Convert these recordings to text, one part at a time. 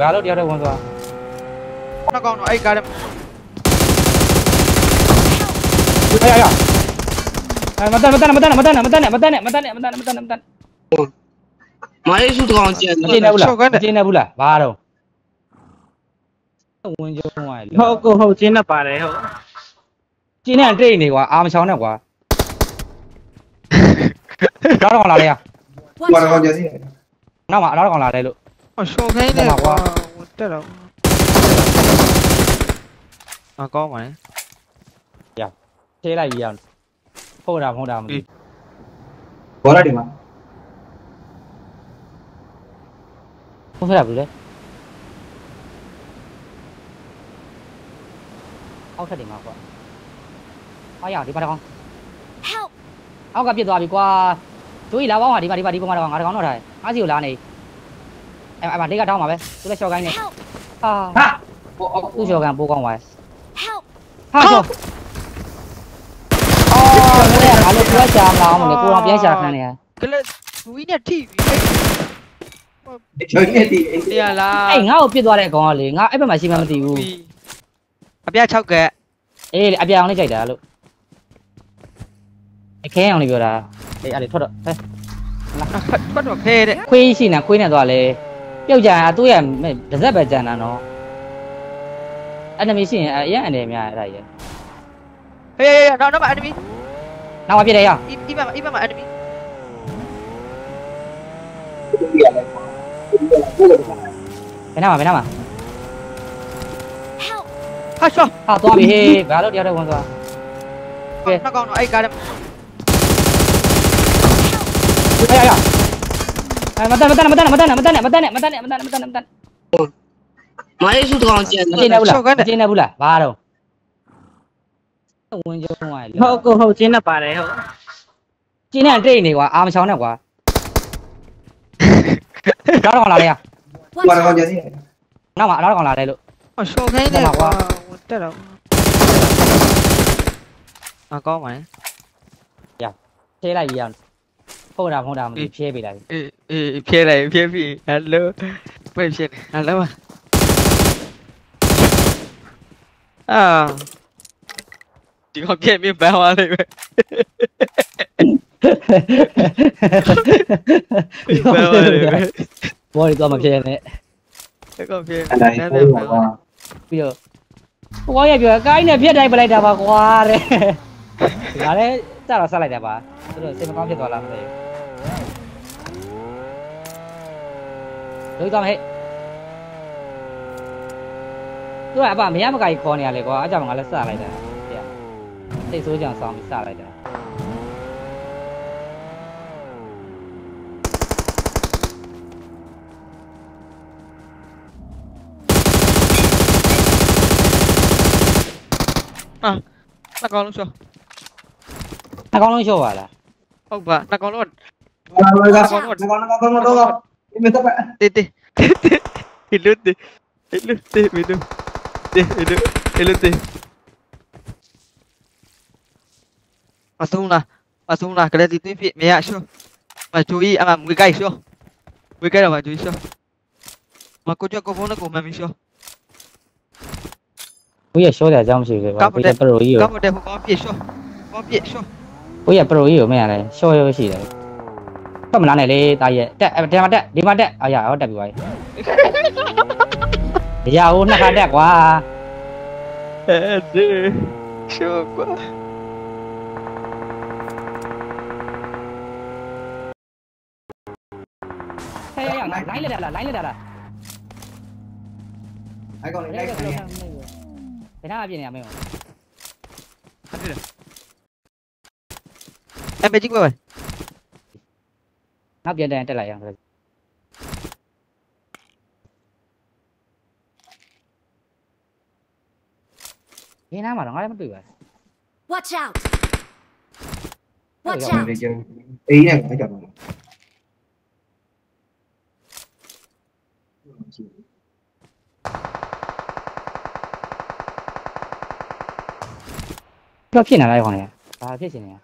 ဘာလို့တယောက်တည်းဝင်သွားနှစ်ကောင်တော့အဲ့ကားတဲ့ရရရအဲမတန်မတန်မတန်မတန်မတန်မတန်မတန်မတန်မတန်မတန်မတန်မိုင်းစုတကောင်ကျန်မကျင်းနေဘူးလားမကျင်းနေဘူးလားဘာတော့ဝင်ကြုံသွားလေဟုတ်ကိုဟုတ်ချင်းနဲ့ပါတယ်ဟုတ်ကျင်းနေတိတ်နေကွာအာမချောင်းနဲ့ကွာတော့တော့လာလေရဘာတော့ကြစီနောက်မှာအတော့ကောင်လာလေလို့ဟောရှော့ခိုင်းတယ်ကွာတက်တော့အကောင်းပါလေသေးလို ủa show cái này quá, tôi là, à có mày. Dạ. Thế là gì vậy? Không làm không làm. Có ra đi mà. Không phải làm được đấy. Ông sẽ đi mà quá. Ai à, đi qua đâu không? Help. Ông gặp chuyện gì qua? Chú ý là ông hỏi đi qua đi qua đi qua đâu không? Ở đó nó rồi. Ai chịu là này? အားစီကိုလာနေအဲ့အဲ့မှာလေးကတောင်းပါပဲသူလည်းရှော့ကိုင်းနေ Help! ဟာဟာဘောအော်သူ့ရှော့ကန်ပိုးကောင်းပါလေ Help! ဟာရှော့အော်လည်းအားလို့ပြောချာမလားမလဲကိုတော်ပြန်ရှာခံနေရကလဝီနဲ့ထိပြီချွေးနေတီအေးတရားလားအဲ့ငါ့ကိုပြစ်သွားတဲ့ကောင်ကလေငါအဲ့ဘက်မှာရှိမှမသိဘူးအပြ6ကက်အေးလေအပြောင်လေးကြိုက်တာလို့အခဲအောင်လေးပြောတာအေးအဲ့လေထွက်တော့ဟဲ့ဖတ်တော့ဖဲတဲ့ခွေးရှိနေခွေးနေသွားလေ ပြုတ်ကြတာသူ့ရဲ့ဒဇက်ပဲကြံတာနော်အနမီရှိရင်အရန်အနေများအဲ့ဒါရယ်ဟေးနောက်နောက်မှာ enemy နောက်မှာပြတယ်ရဒီမှာဒီမှာမှာ enemy ဘယ်နာမှာဘယ်နာမှာဟာရှော့ဟာသွားပြီဟေးဘာလို့တယောက်တည်းဝင်သွားကဲနောက်ကောင်တော့အဲ့ကားတဲ့ရရရ မတန်မတန်မတန်မတန်မတန်မတန်မတန်မတန်မတန်မတန်မတန်မိုင်းစုတကောင်ကျန်မကျင်းနေဘူးလားမကျင်းနေဘူးလားဘာတော့ဝင်ကြုံသွားလေဟုတ်ကိုဟုတ်ချင်းနဲ့ပါတယ်ဟုတ်ကျင်းနေတိတ်နေကွာအာမချောင်းနဲ့ကွာတော့တော့လာလေရ Watch ဘာတော့ out! ကြစီနောက်မှာအတော့ကောင်လာလေလို့ဟောရှော့ခိုင်းတယ်ကွာတက်တော့အကောင်းပါလေဖြဲလိုက်ပြီးအောင်ဟုတ်တာမဟုတ်တာမသိဖြဲပေးလိုက်အေး အေးဖြဲလိုက်ဖြဲပြီဟယ်လိုပြည့်ဖြစ်ဟယ်လိုအာဒီကောင်ပြည့်မြင်ပန်းသွားလိမ့်မယ်ပန်းသွားလိမ့်မယ်ဘောရီတော့မဖြဲနဲ့ဒီကောင်ပြည့်အတိုင်းပို့ပါပြီးတော့ဘွားရပြောကိုင်းနဲ့ဖြက်တိုင်းပလိုက်တာပါကွာတဲ့ဒါလည်းစတော့ဆက်လိုက်တာပါသူတို့စိတ်မကောင်းဖြစ်သွားလားမသိဘူး လုံးသွားမဟဲ့သူကအပမရမကကြီးခေါ်နေရလေကွာအကြောင်ငါလည်းစလိုက်တာပြစိတ်ဆိုးကြောင်ဆောင်းပြီးစလိုက်တာอ่ะนักกองลงชัวนักกองลงชัวร์ล่ะဟုတ်ပါနှကောင်တော့နှကောင်နှကောင်တော့ Minta pak. Tete. Tete. Hello te. Hello te minum. Te hello. Hello te. Masuk lah. Masuk lah. Kalian itu fit mẹ. Mà chú ý à mà 10 cây số. 10 cây mà chú ý số. Mà cô cho cô phone nó của mình số. Bây giờ số là trong sự vậy. Bây giờ bao nhiêu? Có một đẹp không có biết số. Có biết số. Bây giờ bao mẹ này? Số bao nhiêu rồi? တယ်ဖတ်မလားနဲ့လေတာရက်တက်ဒီမှာတက်ဒီမှာတက်အာရဟောတက်ပြီပါဒီရဟိုနှစ်ခါတက်ကွာ အဲဒီရှော့ကွာ ဟဲ့ရရလိုင်းလက်တာလားလိုင်းလက်တာလား အဲ့ကောင်လေးလိုက်ခိုင်း ဘယ်နာပြင်းနေရမင်း အမေကြီးကွာ နောက်ပြန်တက်တက်လိုက်အောင်ဒီနားမှာတော့ငါလည်းမတွေ့ပါ Watch out! ဘူး Watch ကြောင် out! လေးကျအေးနဲ့ခိုင်းကြပါတော့ဖြစ်နေလိုက်ခေါင်းလေဘာဖြစ်နေလဲ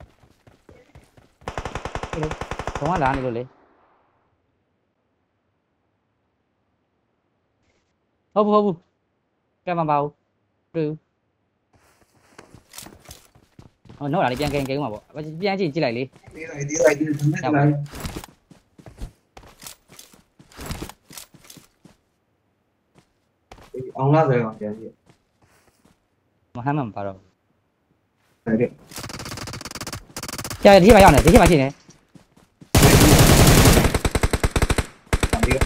လို့ဇုံကလာနေလို့လေဟုတ်ဘူးဟုတ်ဘူးကဲမပါဘူးတွေ့ဘူးဟောနော်လာလေပြန်ကင်ကင်ဦးမှာပေါ့ပြန်ကြည့်ကြည့်လိုက်လေဒီလိုက်ဒီလိုက်ဒီလိုက်အောင်လာတယ်ကောင်ပြန်ကြည့်မဟမ်းမှမပါတော့ဘူးတယ်တဲ့ကြာဒီမှာရောက်နေဒီမှာရှိနေ you.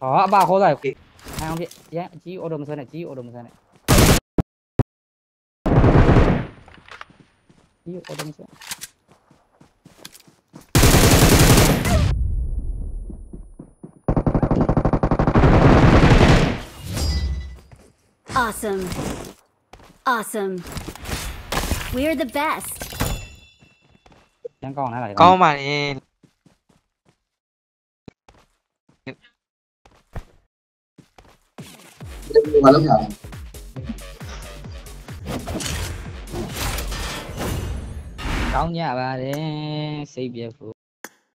Đó, vào khô rồi. Hai ông. Yeah, chí ô đồng sơn này, chí ô đồng sơn này. Chí ô đồng sơn. Awesome. Awesome. We're the best. Đang con hả lại? Con mà Đừng mà? Con nhà bà để xịp về phụ